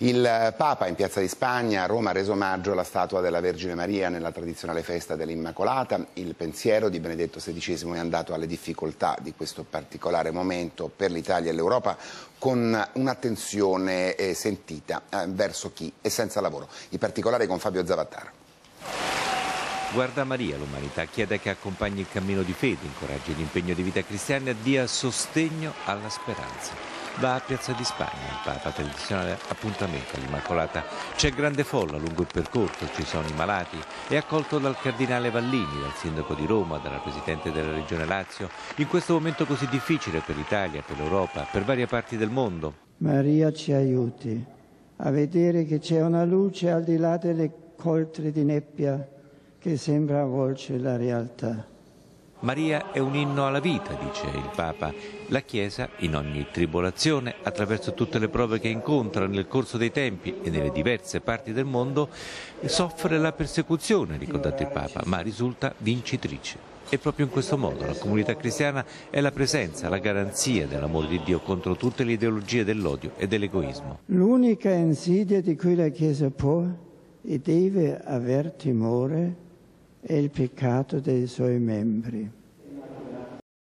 Il Papa in Piazza di Spagna a Roma ha reso omaggio alla statua della Vergine Maria nella tradizionale festa dell'Immacolata. Il pensiero di Benedetto XVI è andato alle difficoltà di questo particolare momento per l'Italia e l'Europa con un'attenzione eh, sentita eh, verso chi è senza lavoro. I particolari con Fabio Zavattaro. Guarda Maria, l'umanità chiede che accompagni il cammino di fede, incoraggi l'impegno di vita cristiana e dia sostegno alla speranza va a Piazza di Spagna, il Papa, tradizionale appuntamento all'Immacolata. C'è grande folla lungo il percorso, ci sono i malati, è accolto dal Cardinale Vallini, dal Sindaco di Roma, dalla Presidente della Regione Lazio, in questo momento così difficile per l'Italia, per l'Europa, per varie parti del mondo. Maria ci aiuti a vedere che c'è una luce al di là delle coltre di nebbia che sembra avvolgere la realtà. Maria è un inno alla vita, dice il Papa. La Chiesa, in ogni tribolazione, attraverso tutte le prove che incontra nel corso dei tempi e nelle diverse parti del mondo, soffre la persecuzione, ricordato il Papa, ma risulta vincitrice. E proprio in questo modo la comunità cristiana è la presenza, la garanzia dell'amore di Dio contro tutte le ideologie dell'odio e dell'egoismo. L'unica insidia di cui la Chiesa può e deve aver timore è il peccato dei suoi membri.